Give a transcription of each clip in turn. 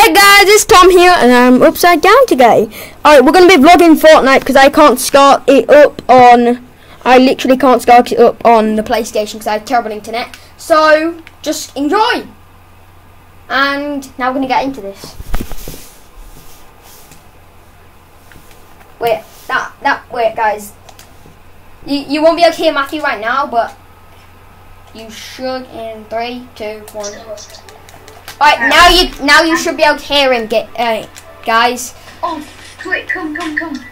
Hey guys, it's Tom here, and I'm upside down today. Alright, we're gonna be vlogging Fortnite because I can't start it up on. I literally can't start it up on the PlayStation because I have terrible internet. So just enjoy. And now we're gonna get into this. Wait, that that wait, guys. You you won't be able to hear Matthew right now, but you should in three, two, one. Alright, now you now you should be able to hear him, get uh, guys. Oh, quick, come, come, come.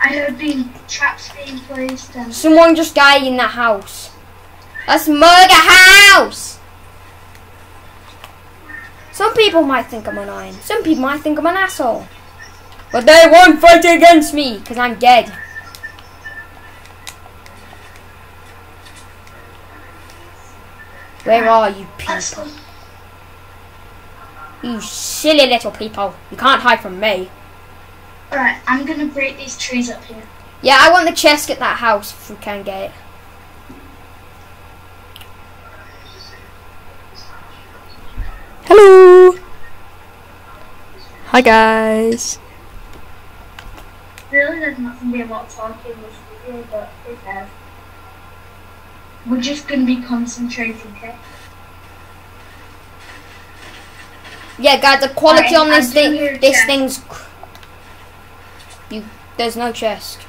I heard the traps being placed and Someone just died in the house. Let's murder house. Some people might think I'm annoying. Some people might think I'm an asshole. But they won't fight against me because I'm dead. Where are you people? You silly little people. You can't hide from me. Alright, I'm gonna break these trees up here. Yeah, I want the chest at that house if we can get it. Hello. Hi guys. Really, there's not gonna be a lot talking in this video, but. We're just gonna be concentrating, okay? Yeah, guys, the quality Alright, on this thing, this chest. thing's. You, there's no chest.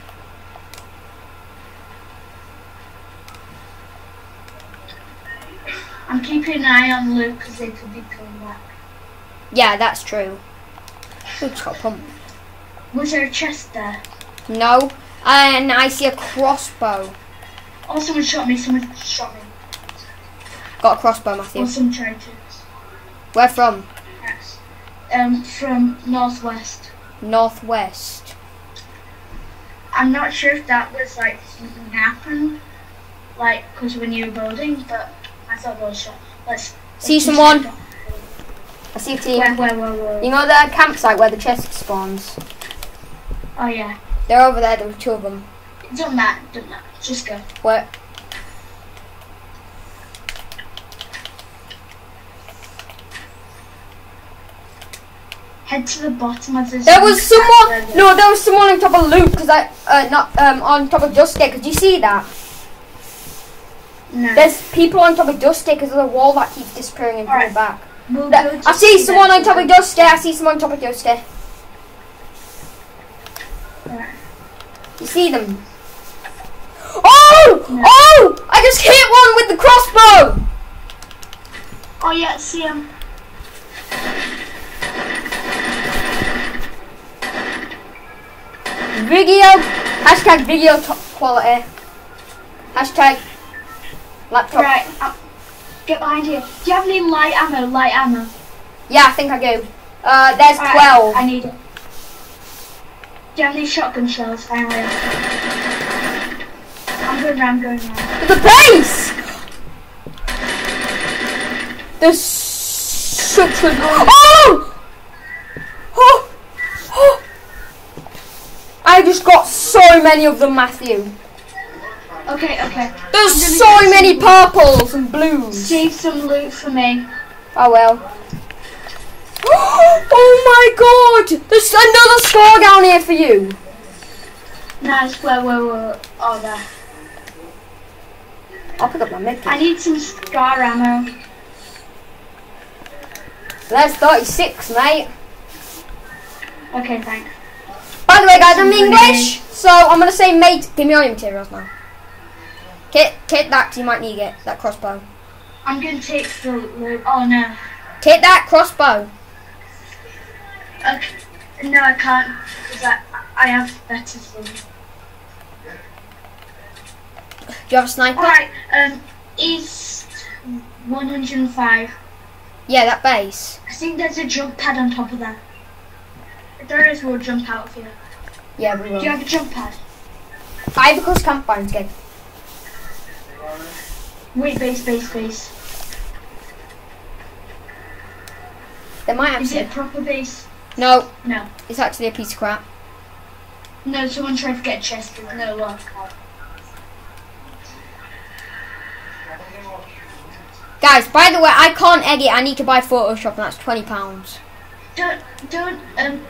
I'm keeping an eye on Luke because they could be coming back. Yeah, that's true. Oops, got a pump. Was there a chest there? No, and I see a crossbow. Oh, someone shot me, someone shot me. Got a crossbow, Matthew. Or tried to. Where from? Um, from northwest. Northwest. I'm not sure if that was like something happened, like because when you were building, but I thought that was shot. Let's. See let's just someone? I see a team. Where, where, where? You know the campsite where the chest spawns? Oh yeah. They're over there, there were two of them. It doesn't matter. Don't matter. Just go. Where? Head to the bottom of this. There was someone, no, there was someone on top of Luke, because I, uh, not, um, on top of Dusty, because you see that? No. There's people on top of Dusty because of the wall that keeps disappearing and coming Alright. back. We'll There- I see someone on top of. Dusty, I see someone on top of Dusty. Alright. You see them? Oh! No. Oh! I just hit one with the crossbow! Oh yeah, see him. Video, hashtag video top quality. Hashtag laptop. Right. uh, get behind here. Do you have any light ammo? Light ammo. Yeah, I think I do. Uh, there's Alright, 12. I need it. Do you have any shotgun shells? Finally. I'm going round, going round. The base! There's such a... Oh! Oh! Oh! I just got so many of them, Matthew. Okay, okay. There's so many purples and blues. Save some loot for me. Oh well. Oh my god! There's another score down here for you. Nice. Where, where, where? Oh, there. I'll pick up my med I need some scar ammo. There's 36, mate. Okay, thanks. By the way, guys, I'm English, so I'm gonna say, mate, give me all your materials now. Kit, kit that, 'cause you might need it. That crossbow. I'm gonna take the. Oh no. Kit that crossbow. Okay. No, I can't. Because I, I have better things. Do you have a sniper? Alright, um, East 105. Yeah, that base. I think there's a jump pad on top of that. There is, we'll jump out of here. Yeah, we Do you have a jump pad? I have a cross campfire instead. Wait, base, base, base. They might Is it a proper base? No, No. it's actually a piece of crap. No, someone tried to get a chest with no luck. Guys, by the way, I can't edit. I need to buy Photoshop, and that's twenty pounds. don't don't um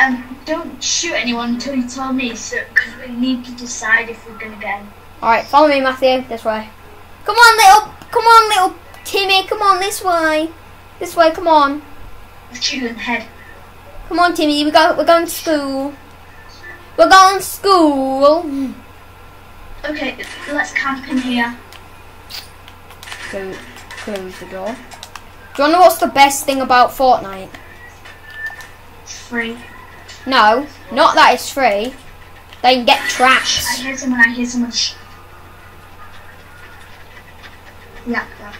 um don't shoot anyone until you tell me, so because we need to decide if we're gonna get. him. Alright, follow me, Matthew. This way. Come on, little. Come on, little Timmy. Come on, this way. This way, come on. I'll shoot you in the head. Come on, Timmy. We go. We're going to school. We're going to school. Okay, let's camp in here. Go close the door. Do you want to know what's the best thing about Fortnite? Free. No, not that it's free. They can get I traps. hear someone. I hear someone. Yeah, yeah.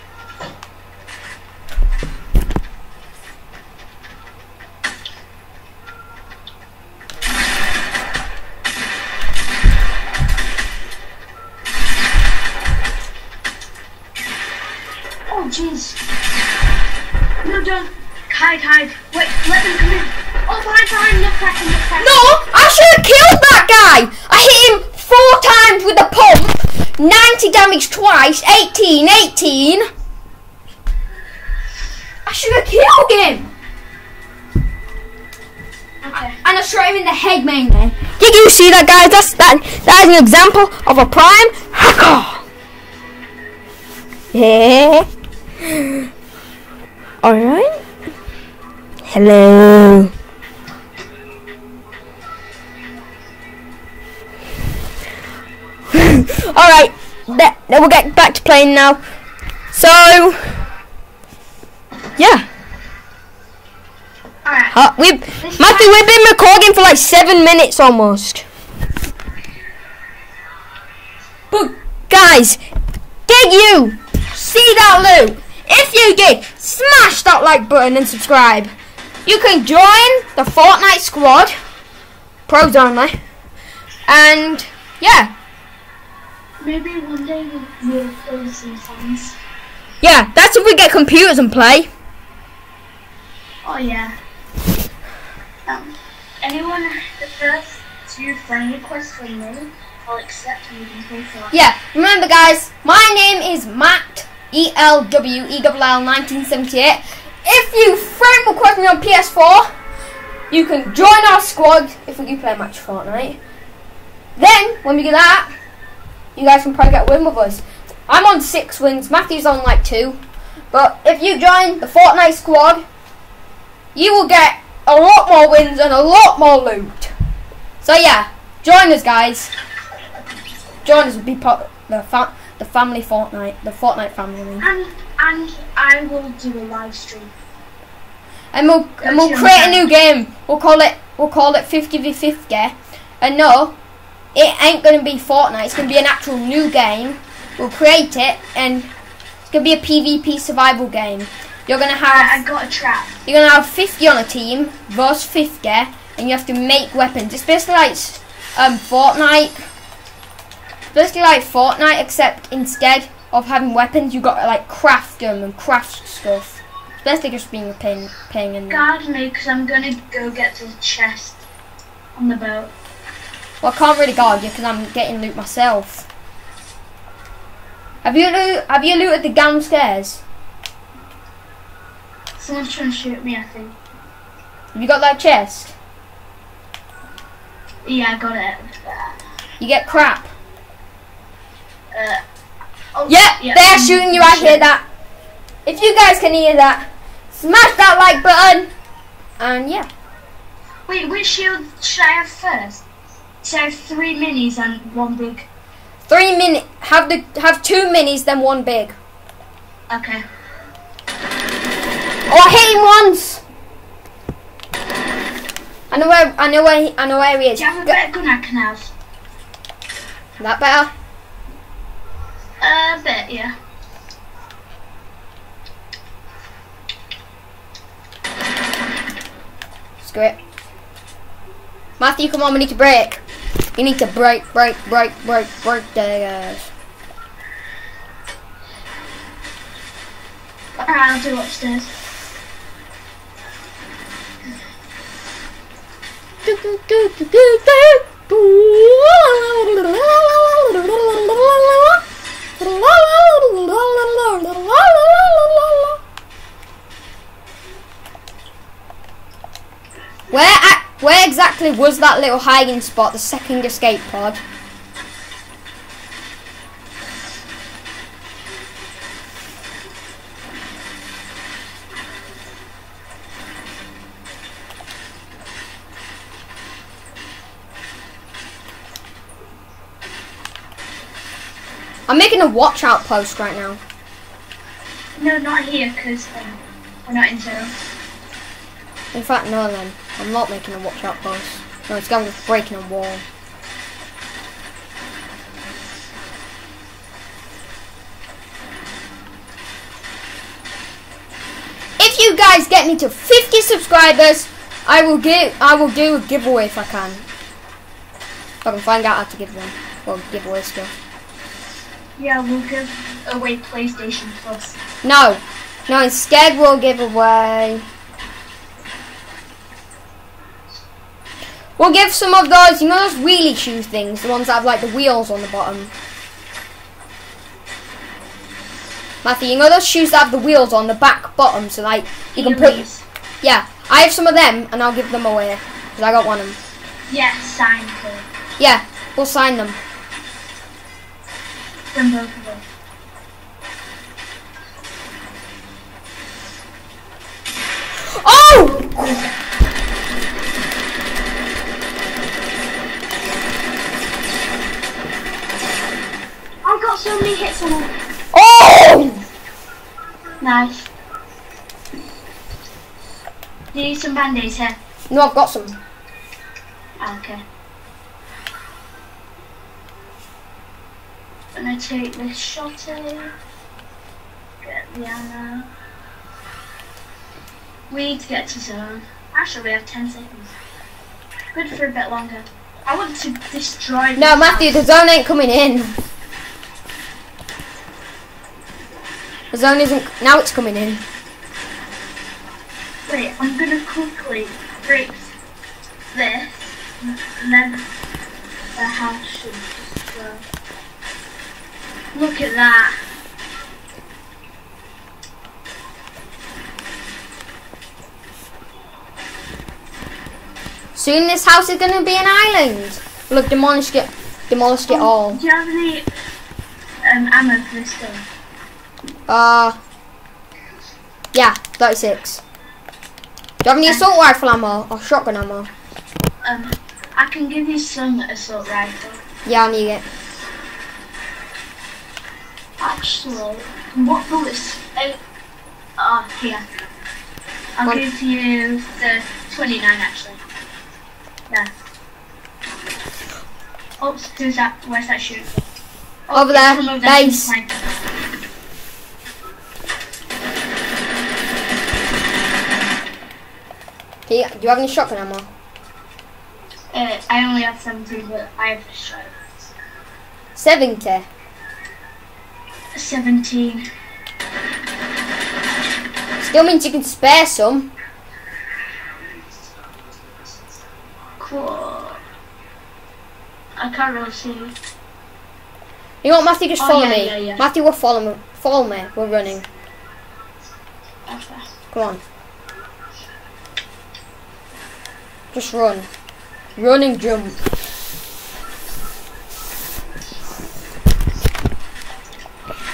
Oh jeez. No, don't. Hide, hide. Wait, let them come in. Oh. Look back, look back. No, I should have killed that guy. I hit him four times with a pump. 90 damage twice. 18, 18. I should have killed him. Okay. And I shot him in the head mainly. Did you see that, guys? That's that. That is an example of a prime hacker. Yeah. All right. Hello. All right. Then we'll get back to playing now. So, yeah. Alright. Uh, we've Matthew, we've been recording for like seven minutes almost. But guys, did you see that loot? If you did, smash that like button and subscribe. You can join the Fortnite squad, pros only, and yeah, Maybe one day we'll, play some songs. yeah. That's if we get computers and play. Oh yeah. Um, anyone the first two friend requests from me, I'll accept and we can play for. Yeah, remember guys, my name is Matt E L W E L L 1978. If you friend request me on PS4, you can join our squad if we do play a match Fortnite. Then, when we do that, you guys can probably get a win with us. I'm on six wins, Matthew's on like two. But if you join the Fortnite squad, you will get a lot more wins and a lot more loot. So yeah, join us guys. Join us and be part of the, fa- the family Fortnite, the Fortnite family. And and I will do a live stream. And we'll and we'll create a new game. We'll call it we'll call it 50 v 50. And no, it ain't gonna be Fortnite. It's gonna be an actual new game. We'll create it and it's gonna be a PvP survival game. You're gonna I, have I got a trap. you're gonna have 50 on a team versus 50, and you have to make weapons. It's basically like um Fortnite. It's basically like Fortnite, except instead of having weapons, you got to like craft them and craft stuff. It's basically just being a pain, pain in the Guard me because I'm gonna go get the chest on the boat. Well, I can't really guard you because I'm getting loot myself. Have you loot, have you looted the downstairs? Someone's trying to shoot me, I think. Have you got that chest? Yeah, I got it. You get crap. Uh, oh, Yeah, they're shooting you. I hear that. If you guys can hear that, smash that like button. And yeah, Wait, which shield should I have first? So three minis and one big. three minute. Have the have two minis, then one big. Okay. Oh, I hit him once. I know where I know where he, I know where he is. Do you have a Go- better gun I can have? that better. A bit, yeah. Screw it. Matthew, come on, we need to break. You need to break, break, break, break, break the guys. Alright, I'll do upstairs. Where at, where exactly was that little hiding spot, the second escape pod? I'm making a watch out post right now. No, not here, because um, we're not in zone. In fact, no then. I'm not making a watch out post. No, it's going with breaking a wall. If you guys get me to 50 subscribers, I will give I will do a giveaway if I can. If I can find out how to give them. Well, giveaway stuff. Yeah, we'll give away PlayStation Plus. No. No, instead we'll give away We'll give some of those, you know those wheelie shoe things, the ones that have like the wheels on the bottom. Matthew, you know those shoes that have the wheels on the back bottom, so like you can put. Yeah, I have some of them, and I'll give them away because I got one of them. Yeah, sign code. Yeah, we'll sign them. Both of them. Oh! I got so many hits. Oh! Nice. Do you need some band-aids here? No, I've got some. Ah, okay. Gonna take this shotty. Get the ammo. We need to get to zone. Actually, we have 10 seconds. Good for a bit longer. I want to destroy No, Matthew, the zone ain't coming in. The zone isn't. Now it's coming in. Wait, I'm gonna quickly break this, and then the house should just go. Look at that. Soon this house is gonna be an island. Look, demolished it. Demolished it all. Do you have any um, ammo for this gun? Uh. Yeah, 36. Do you have any assault rifle ammo or shotgun ammo? Um, I can give you some assault rifle. Yeah, I need it. Actually, what bullets? Oh, here. I'll One. give you the 29 actually. Yeah. Oops, who's that? Where's that shooting? Oh, Over there, over base. Do you, have any shotgun ammo? Uh, I only have 17, but I have a shot. 70. 17. Still means you can spare some. Cool. I can't really see. You know what, Matthew? Just Oh, follow yeah, me. yeah, yeah. Matthew, will follow me. Follow me. We're running. Okay. Come on. Just run. Run and jump.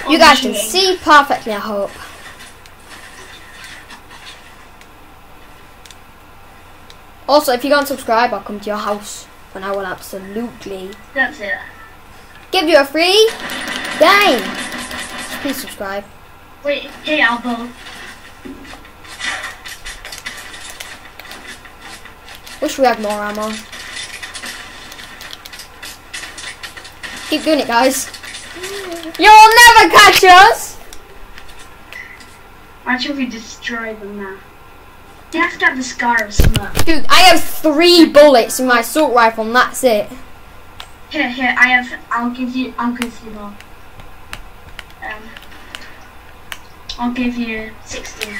You oh, guys can see perfectly, I hope. Also, if you don't subscribe, I'll come to your house and I will absolutely That's it. give you a free game. Please subscribe. Wait, hey Albo. Wish we had more ammo. Keep doing it, guys. You'll never catch us! Why should we destroy them now? You have to have the scar of smoke. Dude, I have three bullets in my assault rifle and that's it. Here, here, I have, I'll give you, I'll give you more. Um, I'll give you 16.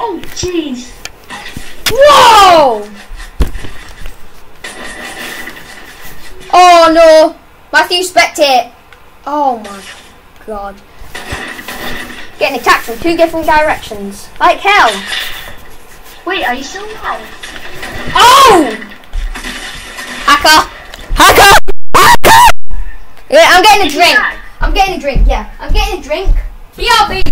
Oh, jeez. Whoa! Oh no! Matthew spectate! Oh my god. Getting attacked from two different directions. Like hell. Wait, are you still alive? Oh! Hacker! Hacker! Hacker! Yeah, I'm getting a drink. I'm getting a drink, yeah. I'm getting a drink. BRB,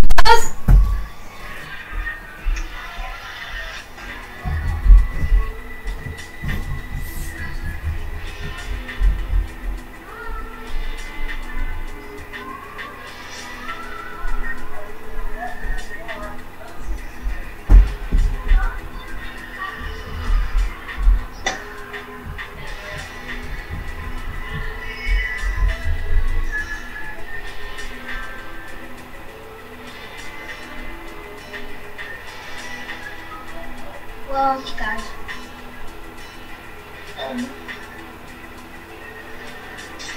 Um,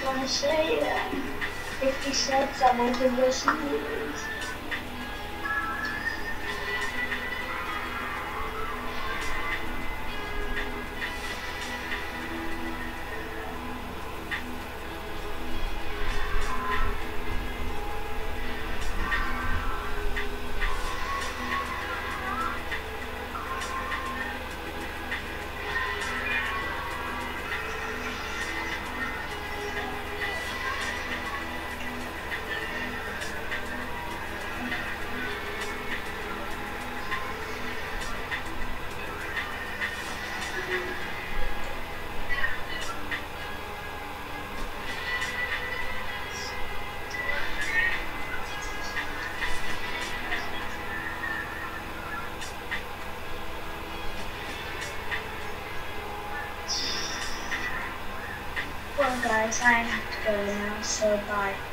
want to say, that 50 cents, I'm going to listen to guys, I have to go now, so bye.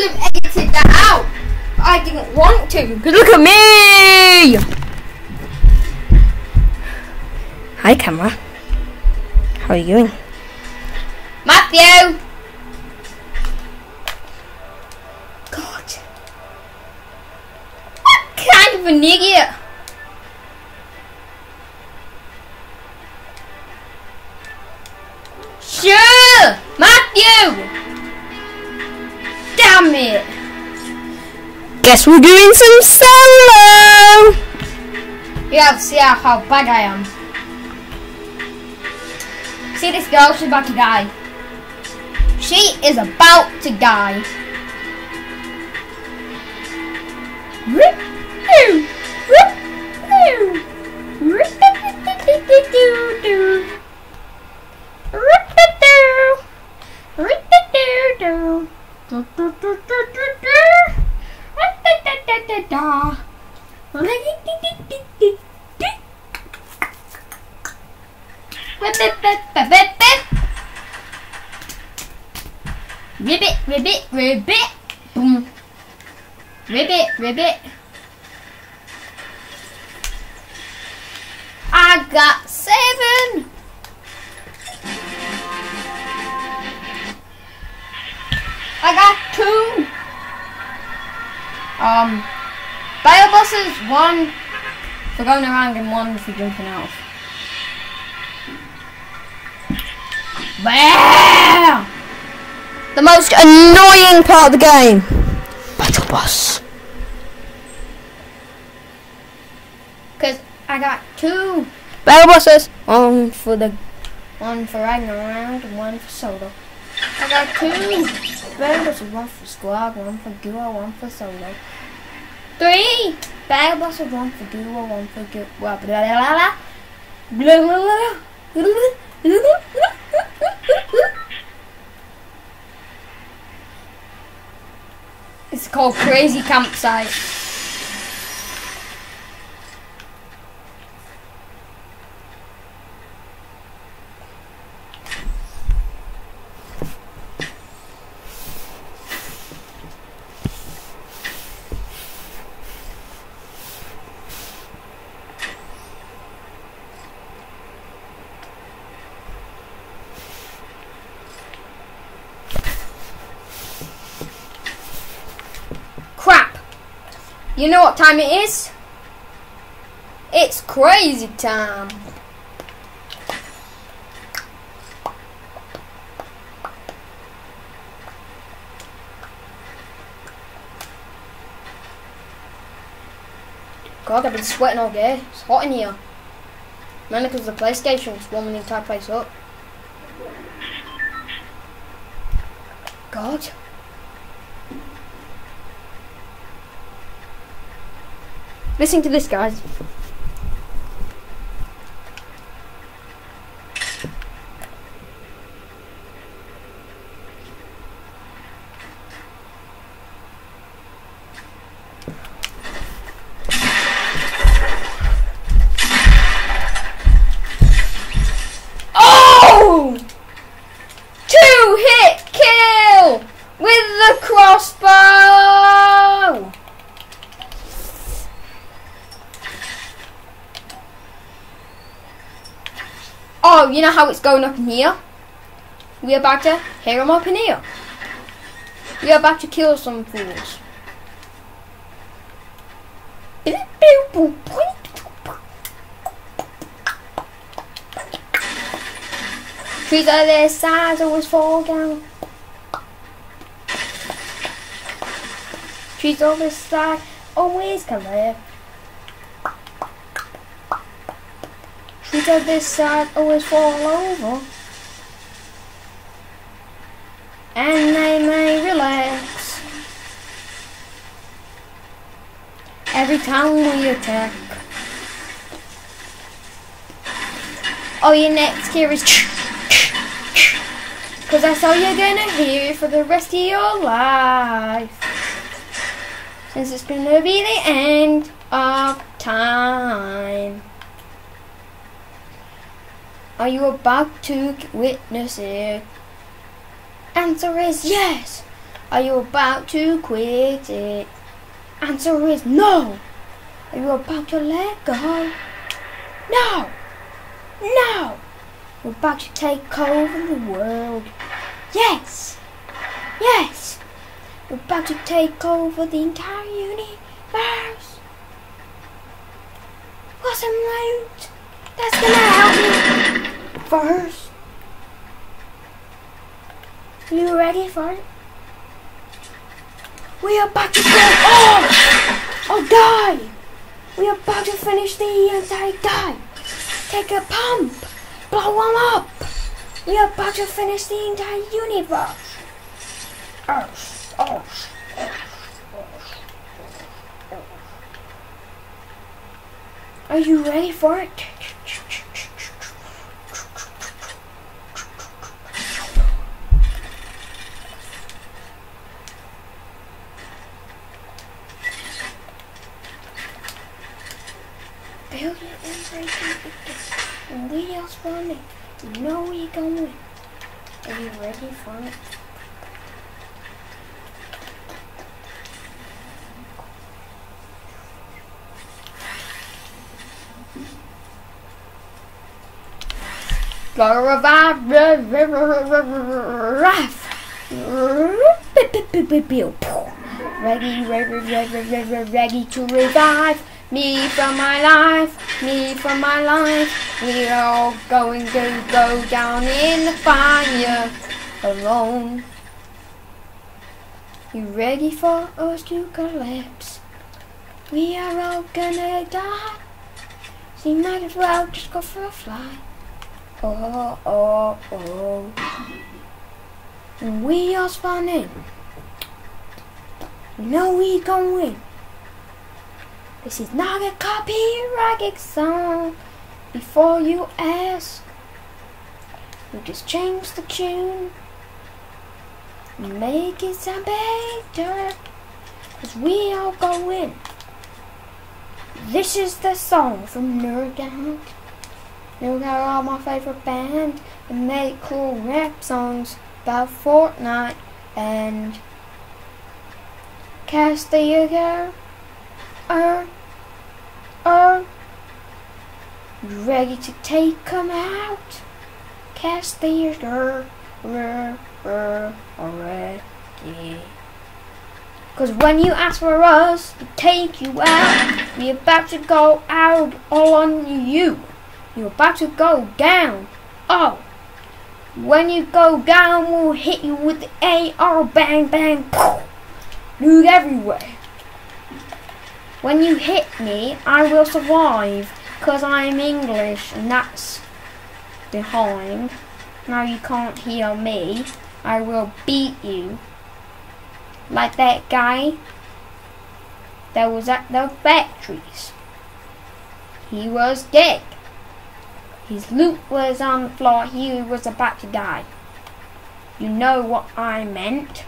Could have edited that out. But I didn't want to. Because look at me! Hi, camera. How are you doing? Matthew! God. What kind of an idiot? Guess we're doing some solo! You have to see how, bad I am. See this girl, she's about to die. She is about to die. Whoop-doo, going around and one for jumping off. Bam! The most annoying part of the game. Battle Bus. Cause I got two battle buses. One for the, one for riding around, and one for solo. I got two battle buses. One for squad, one for duo, one for solo. Three battle buses. One for duo, one for duo. Blah blah blah blah. Blah blah blah. It's called Crazy Campsite. You know what time it is? It's crazy time. God, I've been sweating all day. It's hot in here. Mainly because the PlayStation's warming the entire place up. God. Listen to this, guys. Oh! Two hit kill with the crossbow. Oh, you know how it's going up in here? We're about to hear them up in here. We're about to kill some fools. Trees of this size always fall down. Trees of this size always collapse. Of this side always fall over. And they may relax. Every time we attack. Oh, your next here is Cause that's all you're gonna hear for the rest of your life. Since it's gonna be the end of time. Are you about to witness it? Answer is yes. Are you about to quit it? Answer is no. Are you about to let go? No. No. You're about to take over the world. Yes. Yes. You're about to take over the entire universe. Some loot? That's gonna help me first. You ready for it? We are about to go off or die. We are about to finish the entire die. Take a pump. Blow them up. We are about to finish the entire universe. Earth, earth, Are you ready for it? Build it and break it. And we are spawning. Going. Are you ready for it? Revive, ready, ready, ready, ready, ready to revive me from my life, me from my life. We are all going to go down in the fire alone. You ready for us to collapse? We are all gonna die. So you might as well just go for a fly. Oh, oh, oh. And we are spawning. You know we gonna win. This is not a copyrighted song. Before you ask, we just change the tune. Make it sound better. Cause we all go in. This is the song from Nerd Out. Nerd are my favorite band. They make cool rap songs about Fortnite and Castigo. Uh, uh, ready to take 'em out? Castigo. Uh, uh, already. Cause when you ask for us to take you out, we're about to go out all on you. You're about to go down. Oh. When you go down, we'll hit you with the AR bang bang. Loot everywhere. When you hit me, I will survive. Cause I'm English and that's behind. Now you can't hear me. I will beat you. Like that guy that was at the factories. He was dead. His loot was on the floor. He was about to die. You know what I meant.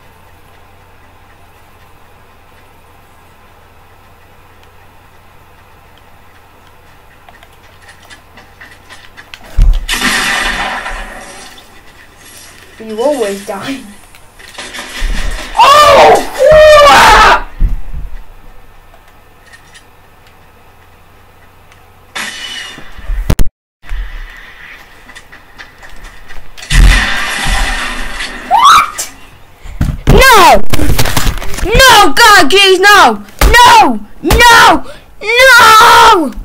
You always die. Oh! What? No! No, God, please, no! No! No! No!